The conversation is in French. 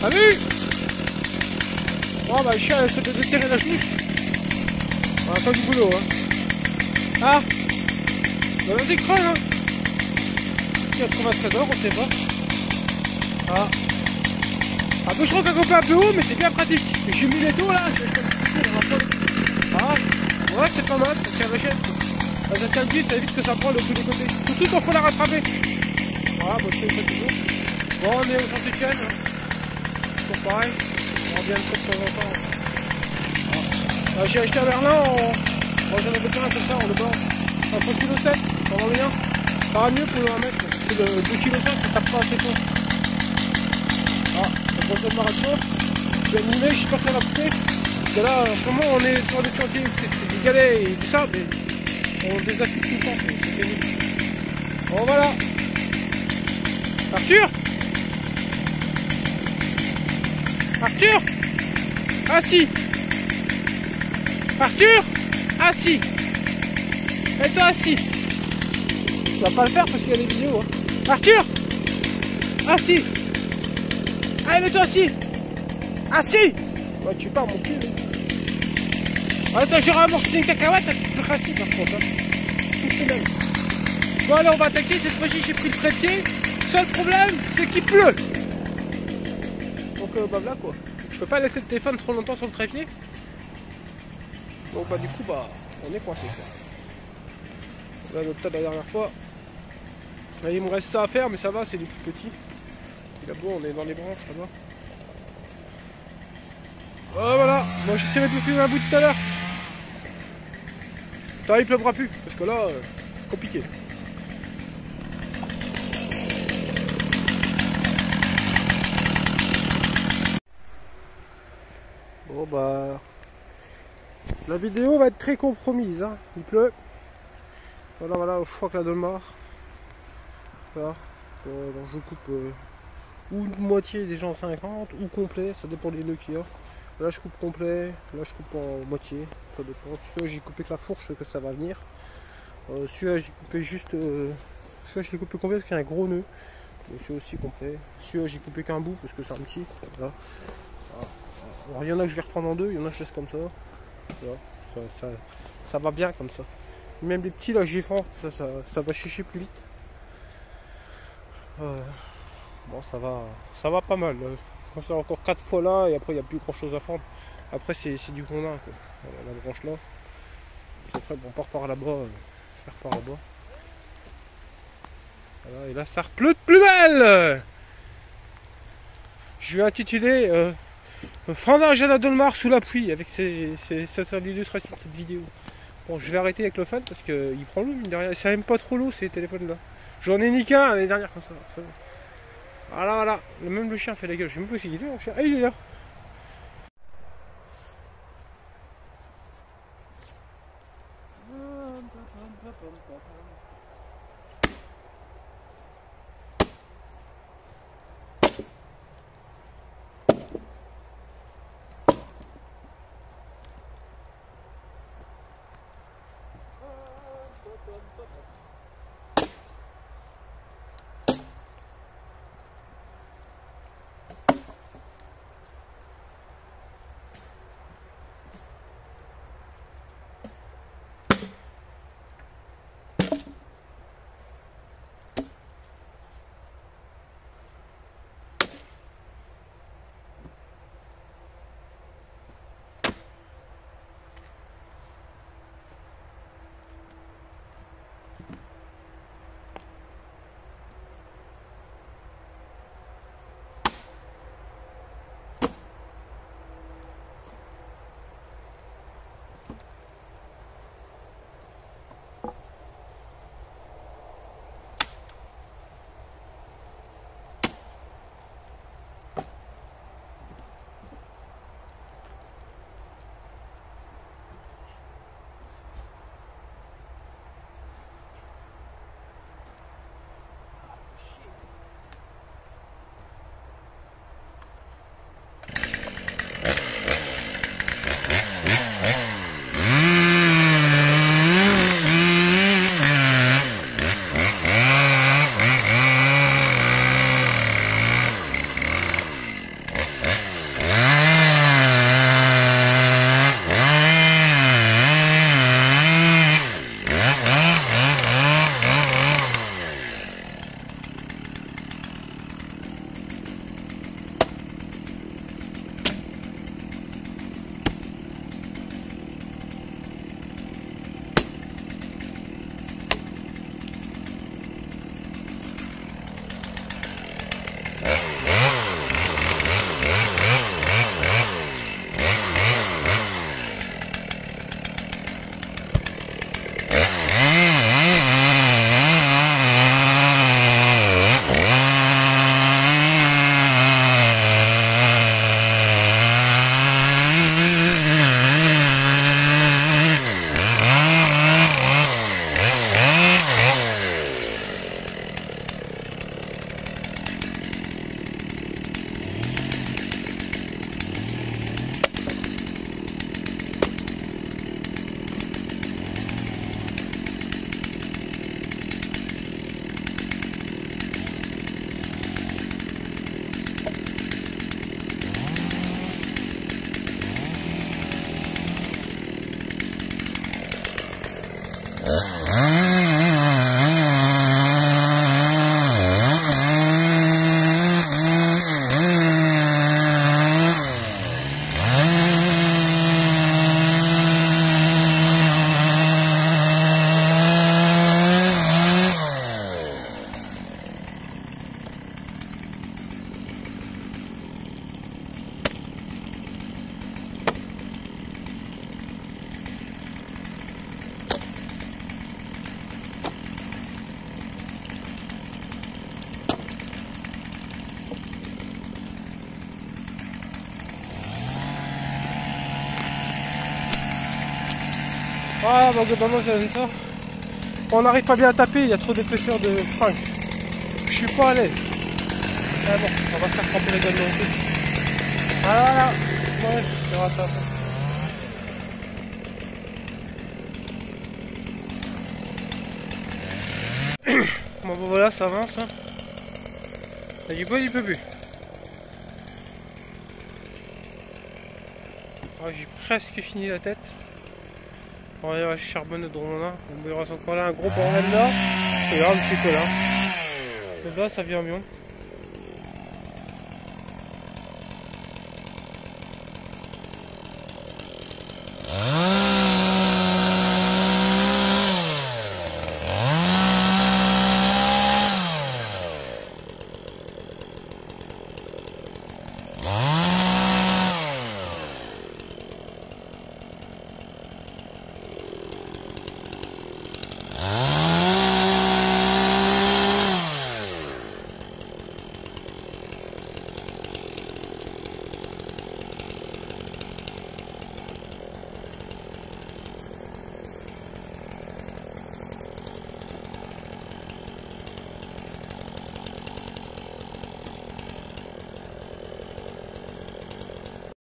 Salut Bon bah le chien essaie de déterrer la chouche. On a pas du boulot hein. Ah Bah vas-y creuse hein y a trouvé un trésor, on sait pas. Ah Ah peu je crois qu'on peut un peu haut mais c'est bien pratique. J'ai mis les dos là, Ah Ouais c'est pas mal, ça tient la chaîne. Bah, ça tient vite, ça évite que ça prend de tous les côtés. Surtout quand faut la rattraper. Voilà, bah, je fais ça toujours. Bon, on est au Saint-Etienne. Hein. Pareil. On revient de temps en temps. Ah. J'ai acheté un Berlin. Bon, j'en avais plein comme ça en le bord. Un 3 kg 7, ça va bien. Ça va mieux pour le 1 mètre. Parce que le 2 kg 5, ça tape pas assez tôt. Ah, le gros de marathon. Je suis animé, je suis pas très coûter. Parce que là, en ce moment, on est sur des chantiers, c'est des galets et tout ça, mais on désaffiche tout le temps. Bon, voilà. Arthur Arthur Assis Arthur Assis Et toi assis Tu vas pas le faire parce qu'il y a des vidéos. Hein. Arthur Assis Allez, mets-toi assis Assis Ouais, tu pars mon cul. Attends, j'ai ramassé une cacahuète, tu peux assis par contre. Hein. Bon, allez, on va attaquer. Cette fois-ci, j'ai pris le trépied. Seul problème, c'est qu'il pleut. Euh, bah quoi. Je peux pas laisser le téléphone trop longtemps sur le trépied. Donc, bah, du coup, bah, on est coincé. Là, le tas de la dernière fois. Il me reste ça à faire, mais ça va, c'est du plus petit. Là-bas, on est dans les branches là-bas. Oh, voilà, moi j'essaierai de vous filmer un bout tout à l'heure. Ça, il pleuvra plus, parce que là, euh, compliqué. Bon bah la vidéo va être très compromise, hein. il pleut. Voilà voilà, je crois que la Dolmar. Voilà. Euh, donc je coupe euh, ou une moitié déjà en 50 ou complet, ça dépend des nœuds qu'il y a. Là je coupe complet, là je coupe en moitié, ça dépend. J'ai coupé que la fourche que ça va venir. Euh, j'ai coupé juste. Euh, celui-là je l'ai coupé complet parce qu'il y a un gros nœud. Celui aussi complet. Celui-là j'ai coupé qu'un bout parce que c'est un petit. Alors il y en a que je vais reprendre en deux, il y en a laisse comme ça. Ça, ça, ça, va bien comme ça. Même les petits là j'ai ça, ça, ça, va chicher plus vite. Euh, bon ça va ça va pas mal. C'est encore quatre fois là et après il n'y a plus grand chose à fendre. Après c'est du quoi. Voilà, la branche là. Après bon, on part par là-bas. Euh, faire par là-bas. Voilà, et là ça repleut de plus belle Je vais intituler euh, Frandage à la Dolmar sous la pluie avec ses, ses, cette illustration de cette vidéo. Bon, je vais arrêter avec le fan parce qu'il prend l'eau, mine de rien. Ça aime pas trop l'eau ces téléphones là. J'en ai niqué un l'année dernière comme ça. ça voilà, voilà. Même le chien fait la gueule. Je sais même pas s'il est là, mon chien. Ah, il est là. Ah bah globalement ça. On n'arrive pas bien à taper, il y a trop d'épaisseur de fringues. Je suis pas à l'aise. Ah bon, on va faire tremper les gars non plus. Voilà, ouais, c'est ça. bon bah voilà, ça avance. Hein. A du bois, il peut plus. Ah, J'ai presque fini la tête. On va charbonner de là. On reste encore là un gros bordel là. C'est grave, c'est que là. Et là, ça vient bien.